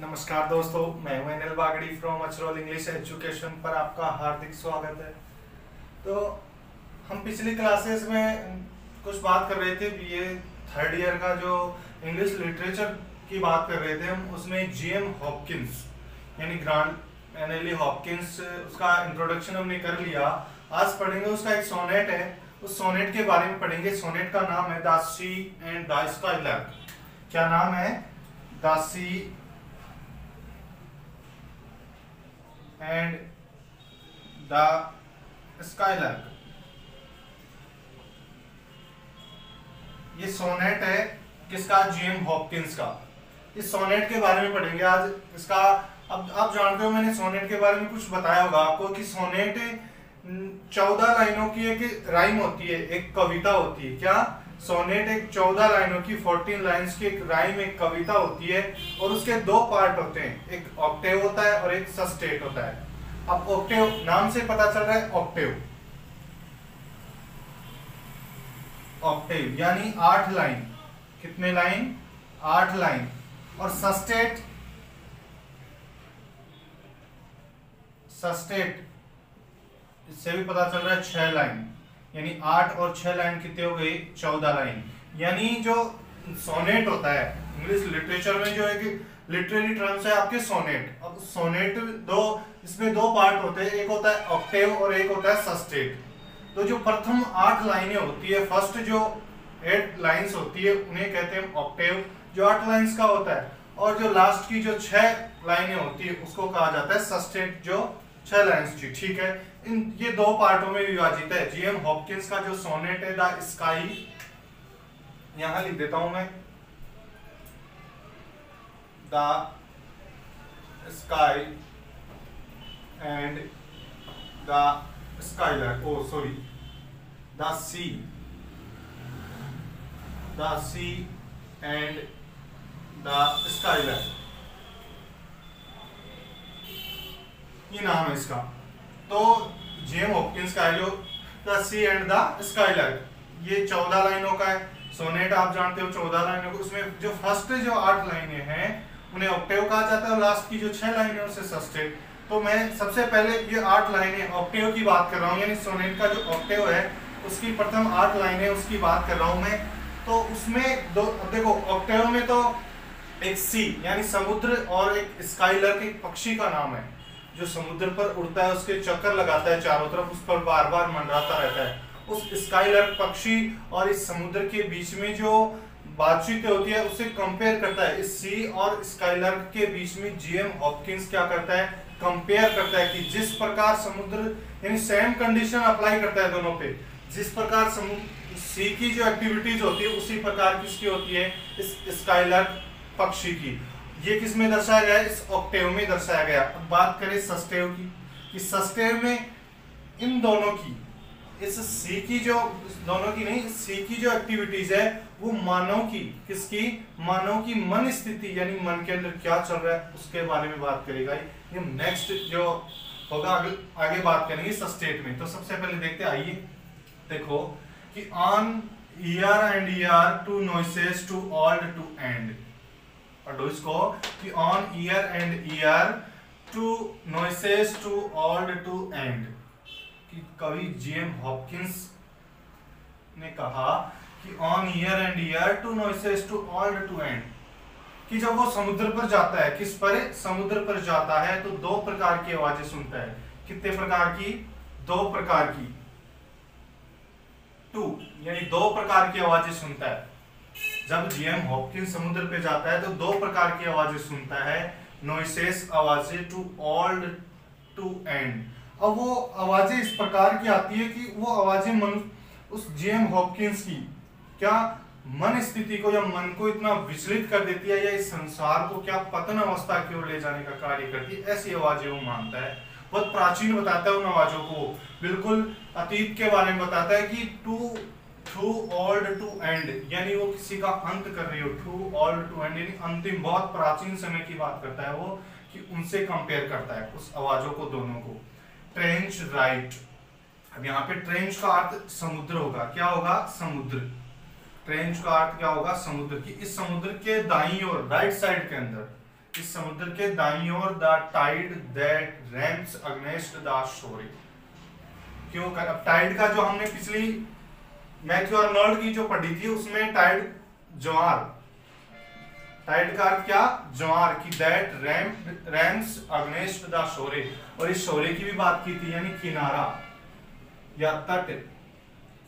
नमस्कार दोस्तों, मैं हूँ Anil Bagdi from Achrol English education पर आपका हार्दिक स्वागत है। तो हम पिछली क्लासेस में कुछ बात कर रहे थे बीए थर्ड ईयर का जो इंग्लिश लिटरेचर की बात कर रहे थे हम, उसमें जीएम हॉपकिंस यानी ग्रांड एनएली हॉपकिंस उसका इंट्रोडक्शन हमने कर लिया। आज पढ़ेंगे, उसका एक सोनेट है। उस सोनेट के बारे में पढ़ेंगे। सोनेट का नाम है दासी एंड दाइस्का क्या नाम है? दासी and the skylark. ये सोनेट है किसका? जीएम हॉपकिंस का। इस सोनेट के बारे में पढ़ेंगे आज। इसका अब, आप जानते हो मैंने सोनेट के बारे में कुछ बताया होगा आपको कि सोनेट चौदह लाइनों की एक राइम होती है, एक कविता होती है। क्या? सोनेट एक चौदह लाइनों की फोर्टीन लाइंस की एक राइम एक कविता होती है और उसके दो पार्ट होते हैं। एक ऑक्टेव होता है और एक सस्टेट होता है। अब ऑक्टेव नाम से पता चल रहा है ऑक्टेव ऑक्टेव यानी आठ लाइन कितने लाइन आठ लाइन और सस्टेट सस्टेट इससे भी पता चल रहा है छह लाइन यानी आठ और छह लाइन कितने हो गई? चौदह लाइन। यानी जो सोनेट होता है, इंग्लिश लिटरेचर में जो है कि लिटरेरी टर्म्स है आपके सोनेट। अब सोनेट दो, इसमें दो पार्ट होते हैं, एक होता है ऑक्टेव और एक होता है सस्टेट तो जो प्रथम आठ लाइनें होती है फ़र्स्ट जो एट लाइंस होती है, उन्हें कहते हैं ऑक्टेव जो आठ लाइंस का होता है, और जो लास्ट की जो छह लाइनें होती है, उसको कहा जाता है सस्टेट जो छह लाइंस की। ठीक है? इन ये दो पार्टों में विभाजित है। जीएम हॉपकिंस का जो सोनेट है द स्काई यहाँ लिख देता हूँ मैं। The sky and the skylark oh sorry. The sea. The sea and the skylark ये नाम है इसका। तो जेम हॉपकिंस का है जो the sea and the skylight ये चौदह लाइनों का है। सोनेट आप जानते हो चौदह लाइनों को। उसमें जो फ़र्स्ट जो आठ लाइनें हैं, उन्हें ऑक्टेव कहा जाता है और लास्ट की जो छह लाइनें उसे सस्टेट तो मैं सबसे पहले ये आठ लाइनें ऑक्टेव की बात कर रहा हूँ, यानी सोनेट का जो ऑक्टेव है, उसकी प्रथम आठ लाइनें उसकी बात कर रहा हूँ मैं। तो उसमें दो, देखो ऑक्टेव में तो एक सी यानी समुद्र और एक स्काईलर एक पक्षी का नाम है। जो समुद्र पर उड़ता है, उसके चक्कर लगाता है चारों तरफ़, उस पर बार बार मंडराता रहता है। उस स्काईलर पक्षी और इस समुद्र के बीच में जो बातचीत होती है, उसे कंपेयर करता है। इस सी और स्काईलर के बीच में जीएम हॉपकिंस क्या करता है? कंपेयर करता है कि जिस प्रकार समुद्र, यानी सेम कंडीशन अप्लाई करता है दोनों पे, जिस प्रकार समुद्र सी की जो एक्टिविटीज़ होती है, उसी प्रकार किसकी होती है इस स्काईलर पक्षी की। ये किसमें दर्शाया गया इस ऑक्टेव में दर्शाया गया। अब बात करें सस्टेव की, कि सस्टेव में इन दोनों की, इस सी की जो, दोनों की नहीं सी की जो एक्टिविटीज़ है, वो मानव की, किसकी? मानव की मन स्थिति, यानी मन के अंदर क्या चल रहा है, उसके बारे में बात करेगा ये नेक्स्ट जो होगा आगे आगे बात करेंगे सस्टेट में। तो सबसे पहले देखते आइए, देखो, कि on ear and ear two noises too old to end और इसको कि on ear and ear two noises too old to end कि कवि जेम हॉपकिंस ने कहा कि on ear and ear two noises too old to end कि जब वो समुद्र पर जाता है, किस पर? समुद्र पर जाता है तो दो प्रकार की आवाज़ें सुनता है। कितने प्रकार की? दो प्रकार की। टू यानी दो प्रकार की आवाज़ें सुनता है। जब जीएम हॉपकिन समुद्र पे जाता है तो दो प्रकार की आवाज़ें सुनता है। नोइसेस आवाज़ें टू ऑल्ड टू एंड अब वो आवाज़ें इस प्रकार की आती है कि वो आवाज़ें मन, उस जीएम हॉपकिंस की, क्या मन स्थिति को या मन को इतना विचलित कर देती है या इस संसार को क्या पतन अवस्था की ओर ले जाने का कार्य करती है, ऐसी आवाज़ें वो मानता है। बहुत प्राचीन बताता है उन आवाजों को। बिल्कुल अतीत के बारे में बताता है कि too through old to end यानी वो किसी का अंत कर रही हो थ्रू ऑल्ड टू एंड यानी अंतिम, बहुत प्राचीन समय की बात करता है वो, कि उनसे कंपेयर करता है उस आवाजों को, दोनों को। ट्रेंच राइट अब यहाँ पे ट्रेंच का अर्थ समुद्र होगा। क्या होगा? समुद्र। ट्रेंच का अर्थ क्या होगा? समुद्र की। इस समुद्र के दाई और राइट साइड के अंदर, इस समुद्र के दाई और the tide that rams against the shore क्यों? कर अब टाइड का जो हमने पिछली मैथ्यू और नर्ड की जो पढ़ी थी, उसमें टाइड ज्वार। टाइड का अर्थ क्या? ज्वार की that ram rams against the shore और इस शोरे की भी बात की थी, यानी किनारा या तट।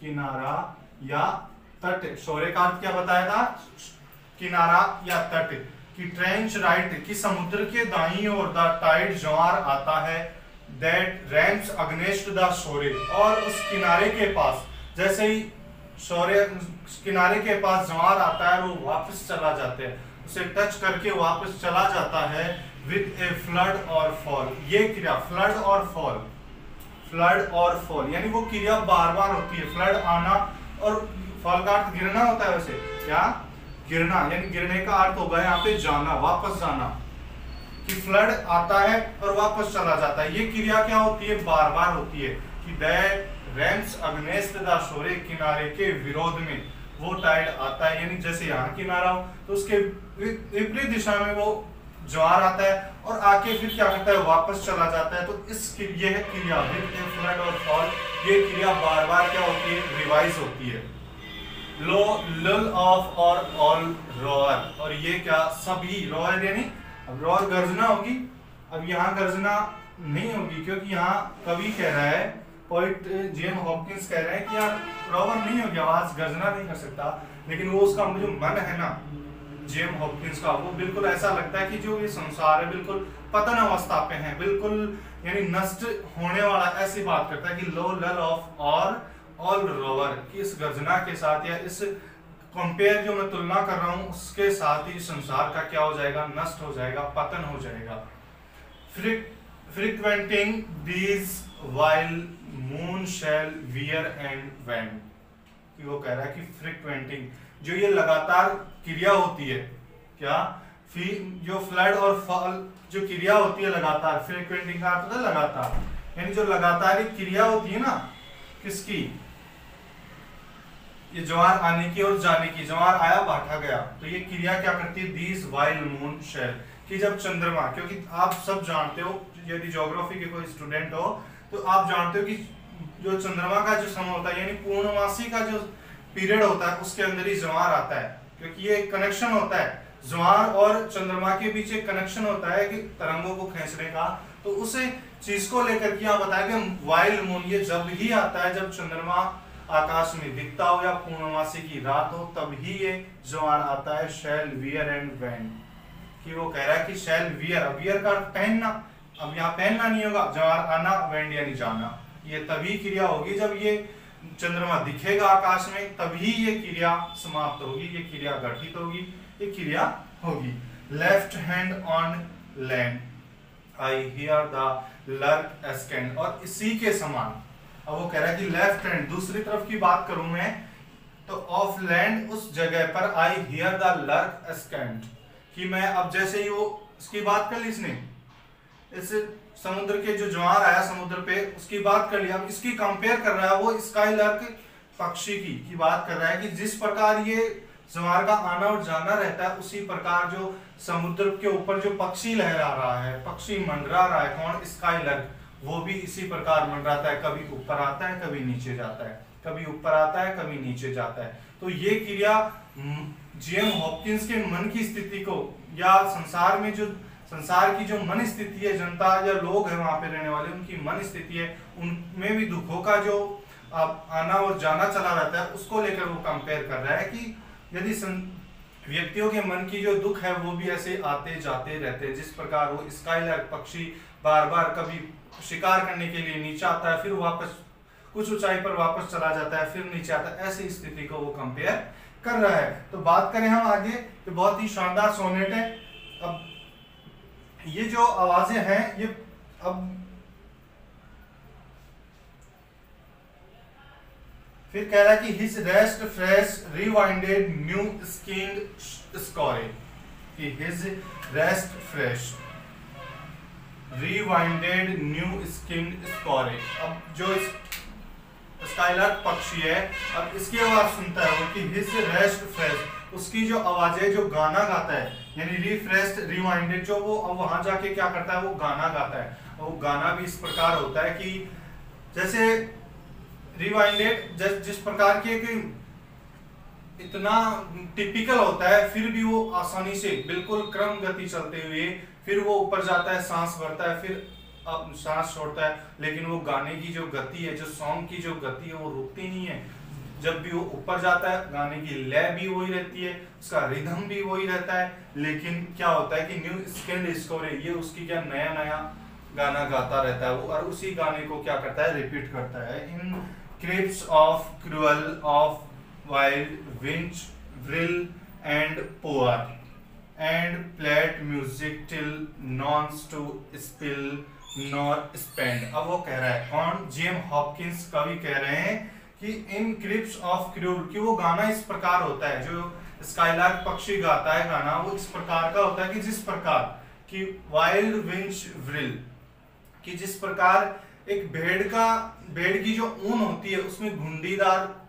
किनारा या तट। शोरे का अर्थ क्या बताया था? किनारा या तट। कि ट्रेंच राइट की समुद्र के दाई और द टाइड ज्वार आता है। That rams against the shore और उस किनारे के पास, जैसे ही शौर्य किनारे के पास ज्वार आता है, वो वापस चला जाते हैं। उसे टच करके वापस चला जाता है विद ए फ्लड और फॉल ये क्रिया फ्लड और फॉल फ्लड और फॉल यानी वो क्रिया बार बार होती है। फ्लड आना और फॉल का अर्थ गिरना होता है वैसे। क्या? गिरना। यानी गिरने का अर्थ होगा यहाँ पे जाना, वापस जाना। कि फ्लड आता है और वापस चला जाता है। ये क्रिया क्या होती है? बार बार होती है। कि that rams against the shore किनारे के विरोध में वो टाइड आता है, यानी जैसे यहाँ किनारा हो तो उसके विपरीत दिशा में वो ज्वार आता है और आके फिर क्या करता है, वापस चला जाता है। तो इस ये है क्रिया फ्लड और फॉल ये क्रिया बार बार क्या होती है रिवाइज होती है। लो लल ऑफ़ और ऑल रोअर और ये क्या सभी रोअर यानी अब रोअर गर्जना होगी, अब यहाँ गर्जना नहीं होगी, क्योंकि यहाँ कवि कह रहा है पोइट जेम हॉपकिंस कह रहे हैं कि यार रोवर नहीं होगी आवाज़, गर्जना नहीं कर सकता। लेकिन वो उसका जो मन है ना जेम हॉपकिंस का, वो बिल्कुल ऐसा लगता है कि जो ये संसार है, बिल्कुल पतन अवस्था पे है, बिल्कुल यानी नष्ट होने वाला ऐसी बात करता है कि लो लल ऑफ़ और ऑल रोवर की इस गर्जना के साथ या इस कंपेयर जो मैं तुलना कर रहा हूँ, उसके साथ ही संसार का क्या हो जाएगा, नष्ट हो जाएगा, पतन हो जाएगा। फ्रिक frequenting these while moon shall wear and wane वो कह रहा है कि फ्रिक्वेंटिंग जो ये लगातार क्रिया होती है, क्या? जो फ्लड और फॉल जो क्रिया होती है लगातार फ्रिक्वेंटिंग का अर्थ है लगातार। यानी जो लगातार क्रिया होती है ना, किसकी? ये ज्वार आने की और जाने की, ज्वार आया, बांटा गया। तो ये क्रिया क्या करती है? दीज वाइल मून शेल कि जब चंद्रमा, क्योंकि आप सब जानते हो, यदि ज्योग्राफी के कोई स्टूडेंट हो तो आप जानते हो कि जो चंद्रमा का जो समय होता है, यानी पूर्णमासी का जो पीरियड होता है, उसके अंदर ही ज्वार आता है। क्योंकि ये कनेक्शन होता है। ज्वार और चंद्रमा के बीच एक कनेक्शन होता है कि तरंगों को खींचने का। तो उसे चीज़ को लेकर के आप बताया कि वाइल्ड मून ये जब ही आता है, जब चंद्रमा आकाश में दिखता हो या पूर्णमासी की रात हो, तब ही ये ज्वार आता है शेल वियर एंड वैंड कि वो कह रहा है कि शेल वियर वियर का पहनना। अब यहाँ पहनना नहीं होगा, ज्वार आना वैंड यानी जाना। ये तभी क्रिया होगी जब ये चंद्रमा दिखेगा आकाश में, तभी ये क्रिया समाप्त होगी, ये क्रिया गठित होगी, ये क्रिया होगी। Left hand on land I hear the lark ascend और इसी के समान, अब वो कह रहा है कि लेफ़्ट हैंड दूसरी तरफ़ की बात करूँ मैं तो ऑफ़ लैंड उस जगह पर I hear the lark ascend कि मैं अब जैसे ही वो, उसकी बात कर ली इसने इस समुद्र के जो ज्वार आया समुद्र पे, उसकी बात कर लिया। इसकी कंपेयर कर रहा है वो स्काई लर्क पक्षी की की बात कर रहा है कि जिस प्रकार ये ज्वार का आना और जाना रहता है, उसी प्रकार जो समुद्र के ऊपर जो पक्षी लहरा रहा है, पक्षी मंडरा रहा है, कौन? स्काई लर्क वो भी इसी प्रकार मंडराता है। कभी ऊपर आता है, कभी नीचे जाता है। कभी ऊपर आता है, कभी नीचे जाता है। तो ये क्रिया जेम हॉपकिंस के मन की स्थिति को या संसार में जो संसार की जो मन स्थिति है, जनता या लोग हैं वहाँ पे रहने वाले, उनकी मन स्थिति है, उनमें भी दुखों का जो आना और जाना चला रहता है, उसको लेकर वो कंपेयर कर रहा है कि यदि व्यक्तियों के मन की जो दुख है, वो भी ऐसे आते जाते रहते हैं। जिस प्रकार वो स्काईलर पक्षी बार बार कभी शिकार करने के लिए नीचे आता है, फिर वापस, कुछ ऊंचाई पर वापस चला जाता है, फिर नीचे आता है, ऐसी स्थिति को वो कंपेयर कर रहा है। तो बात करें हम आगे तो बहुत ही शानदार सोनेट है। अब ये जो आवाज़ें हैं, ये अब फिर कह रहा है कि his rest fresh rewinded new skinned score कि his rest fresh rewinded new skin score अब जो इस स्काइलर्क पक्षी है। अब इसकी आवाज़ सुनता है वो कि हिज रेस्ट फ्रेश उसकी जो आवाज़ें जो गाना गाता है, यानी रिफ्रेश रिवाइंडेड जो वो अब वहाँ जाके क्या करता है, वो गाना गाता है। वो गाना भी इस प्रकार होता है कि जैसे रिवाइंडेड जिस प्रकार के इतना टिपिकल होता है, फिर भी वो आसानी से, बिल्कुल क्रम गति चलते हुए, फिर वो ऊपर जाता है, सांस भरता है, फिर सांस छोड़ता है, लेकिन वो गाने की जो गति है, जो सॉन्ग की जो गति है, वो रुकती नहीं है। जब भी वो ऊपर जाता है, गाने की लय भी वही रहती है, उसका रिदम भी वही रहता है। लेकिन क्या होता है कि न्यू स्किल डिस्कवरी ये उसकी क्या नया नया गाना गाता रहता है वो, और उसी गाने को क्या करता है रिपीट करता है। In crisps of cruel of wild winch whirl and pour and pelt music till none's to spill nor spend अब वो कह रहा है, कौन? जेम हॉपकिंस कवि कह रहे हैं कि इन क्रिप्स ऑफ़ क्रूर, कि वो गाना इस प्रकार होता है, जो स्काईलार्क पक्षी गाता है गाना, वो इस प्रकार का होता है कि जिस प्रकार, कि वाइल्ड विंच व्रिल कि जिस प्रकार एक भेड़ का, भेड़ की जो ऊन होती है, उसमें घुंडीदार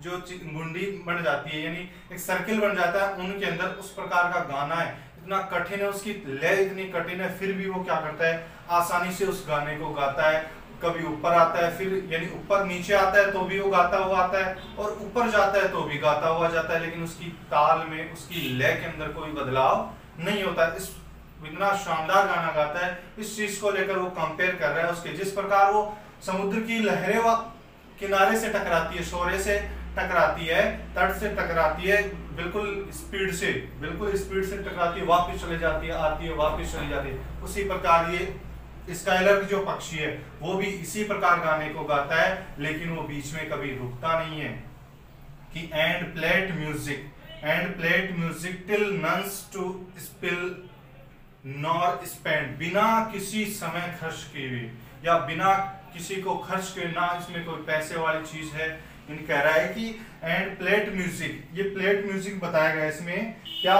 जो गुंडी बन जाती है, यानी एक सर्किल बन जाता है ऊन के अंदर, उस प्रकार का गाना है। इतना कठिन है, उसकी लय इतनी कठिन है, फिर भी वो क्या करता है? आसानी से उस गाने को गाता है, कभी ऊपर आता है, फिर यानी ऊपर नीचे आता है तो भी वो गाता हुआ आता है और ऊपर जाता है तो भी गाता हुआ जाता है, लेकिन उसकी ताल में, उसकी लय के अंदर कोई बदलाव नहीं होता। इस इतना शानदार गाना गाता है, इस चीज़ को लेकर वो कंपेयर कर रहा है उसके, जिस प्रकार वो समुद्र की लहरें व किनारे से टकराती है, शोरे से टकराती है, तट से टकराती है, बिल्कुल स्पीड से, बिल्कुल स्पीड से टकराती है, वापिस चले जाती है, आती है, वापिस चली जाती है। उसी प्रकार ये स्काइलर जो पक्षी है, वो भी इसी प्रकार गाने को गाता है, लेकिन वो बीच में कभी रुकता नहीं है। कि and pelt music and pelt music till none's to spill nor spend बिना किसी समय खर्च किए हुए या बिना किसी को खर्च के ना इसमें कोई पैसे वाली चीज़ है। इन कह रहा है कि एंड प्लेट म्यूज़िक ये प्लेट म्यूज़िक बताया गया इसमें, क्या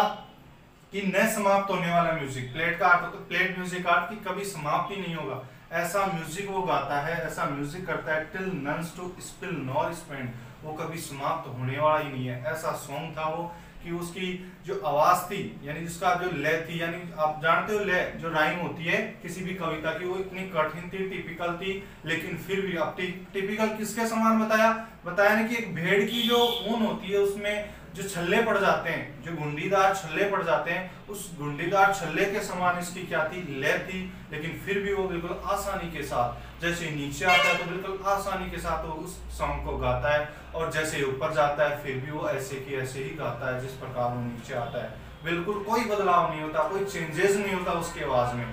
कि न समाप्त होने वाला म्यूज़िक प्लेट का अर्थ तो प्लेट म्यूज़िक अर्थ की कभी समाप्त ही नहीं होगा। ऐसा म्यूज़िक वो गाता है, ऐसा म्यूज़िक करता है till none's to spill nor spend वो कभी समाप्त होने वाला ही नहीं है। ऐसा सॉन्ग था वो कि उसकी जो आवाज़ थी, यानी जिसका जो लय थी, यानी आप जानते हो लय जो राइम होती है किसी भी कविता की, वो इतनी कठिन थी टिपिकल थी, लेकिन फिर भी, अब टिपिकल किसके समान बताया? बताया ना कि एक भेड़ की जो ऊन होती है, उसमें जो छल्ले पड़ जाते हैं, जो गुंडीदार छल्ले पड़ जाते हैं, उस गुंडीदार छल्ले के समान इसकी क्या थी? लय थी। लेकिन फिर भी वो बिल्कुल आसानी के साथ, जैसे नीचे आता है तो बिल्कुल आसानी के साथ वो उस सॉन्ग को गाता है और जैसे ऊपर जाता है, फिर भी वो ऐसे की ऐसे ही गाता है, जिस प्रकार वो नीचे आता है। बिल्कुल कोई बदलाव नहीं होता, कोई चेंजेस नहीं होता उसके आवाज़ में।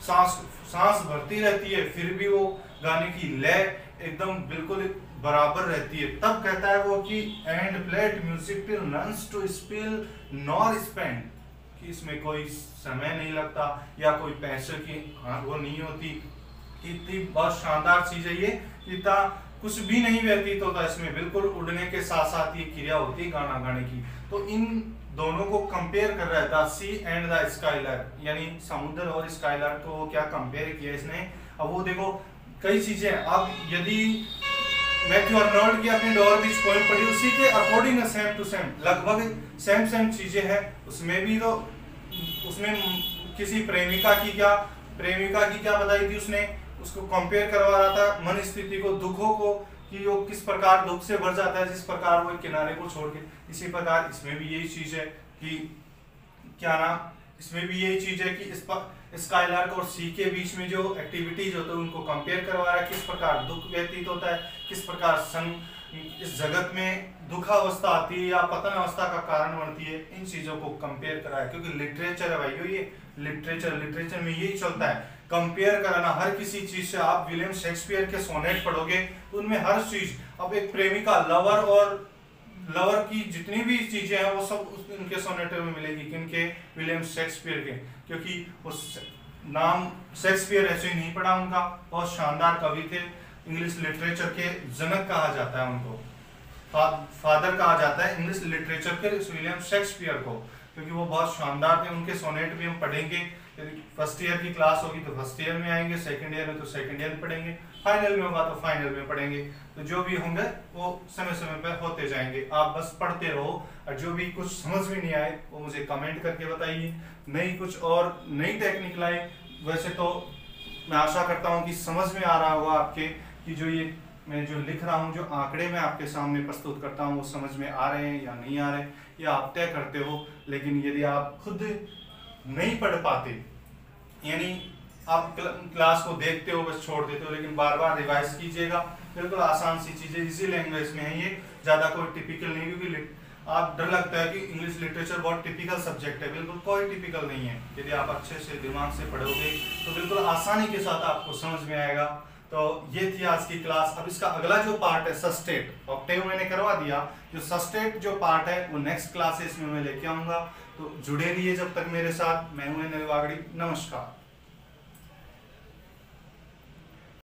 सांस सांस भरती रहती है, फिर भी वो गाने की लय एकदम बिल्कुल बराबर रहती है। तब कहता है वो कि and pelt music till none's to spill nor spend कि इसमें कोई समय नहीं लगता या कोई पैसे की वो नहीं होती। इतनी बहुत शानदार चीज़ है ये। इतना कुछ भी नहीं व्यतीत होता इसमें। बिल्कुल उड़ने के साथ साथ ये क्रिया होती है गाना गाने की। तो इन दोनों को कंपेयर कर रहा है the sea and the skylark यानी समुद्र और स्काईलर को क्या कंपेयर किया इसने? अब वो देखो, कई चीज़ें अब यदि मैथ्यू अर्नोल्ड की अपनी डॉर बीच पॉइंट पढ़ी उसी के अकॉर्डिंग सेम टू सेम लगभग सेम सेम चीज़ें हैं। उसमें भी तो उसमें किसी प्रेमिका की क्या, प्रेमिका की क्या बताई थी उसने? उसको कंपेयर करवा रहा था मन स्थिति को, दुखों को, कि वो किस प्रकार दुख से भर जाता है, जिस प्रकार वो किनारे को छोड़ के। इसी प्रकार इसमें भी यही चीज़ है कि, क्या ना इसमें भी यही चीज़ है कि इस पर स्काईलार्क और सी के बीच में जो एक्टिविटीज़ होते हैं, उनको कंपेयर करवा रहा है। किस प्रकार दुख व्यतीत होता है, किस प्रकार सन इस जगत में दुखावस्था आती है या पतन अवस्था का कारण बनती है, इन चीज़ों को कंपेयर करा है। क्योंकि लिटरेचर है भाई ये लिटरेचर लिटरेचर में यही चलता है। कंपेयर कराना, हर किसी चीज़ से आप विलियम शेक्सपियर के सोनेट पढ़ोगे तो उनमें हर चीज़, अब एक प्रेमिका लवर और लवर की जितनी भी चीज़ें हैं, वो सब उनके सोनेटर में मिलेगी किनके विलियम शेक्सपियर के। क्योंकि उस नाम शेक्सपियर ऐसे ही नहीं पढ़ा उनका, बहुत शानदार कवि थे। इंग्लिश लिटरेचर के जनक कहा जाता है उनको। फादर कहा जाता है इंग्लिश लिटरेचर के विलियम शेक्सपियर को, क्योंकि वो बहुत शानदार थे। उनके सोनेट भी हम पढ़ेंगे। फ़र्स्ट ईयर की क्लास होगी तो फ़र्स्ट ईयर में आएँगे सेकंड ईयर में तो सेकंड ईयर में पढ़ेंगे। फाइनल में होगा तो फाइनल में पढ़ेंगे। तो जो भी होंगे, वो समय समय पर होते जाएँगे। आप बस पढ़ते रहो और जो भी कुछ समझ में नहीं आए, वो मुझे कमेंट करके बताइए। नई कुछ और नई टेक्निक लाए, वैसे तो मैं आशा करता हूँ कि समझ में आ रहा होगा आपके कि जो ये मैं जो लिख रहा हूँ, जो आंकड़े मैं आपके सामने प्रस्तुत करता हूँ, वो समझ में आ रहे हैं या नहीं आ रहे, या आप तय करते हो। लेकिन यदि आप खुद नहीं पढ़ पाते, यानी आप क्लास को देखते हो, बस छोड़ देते हो, लेकिन बार बार रिवाइज कीजिएगा। बिल्कुल आसान सी चीज़ें इजी लैंग्वेज में है ये। ज़्यादा कोई टिपिकल नहीं, क्योंकि आप डर लगता है कि इंग्लिश लिटरेचर बहुत टिपिकल सब्जेक्ट है। बिल्कुल कोई टिपिकल नहीं है। यदि आप अच्छे से दिमाग से पढ़ोगे तो बिल्कुल आसानी के साथ आपको समझ में आएगा। तो ये थी आज की क्लास अब इसका अगला जो पार्ट है सस्टेट ऑक्टेव मैंने करवा दिया। जो सस्टेट जो पार्ट है, वो नेक्स्ट क्लासेस में मैं लेके आऊँगा। तो जुड़े रहिए जब तक मेरे साथ। मैं हूँ नमस्कार।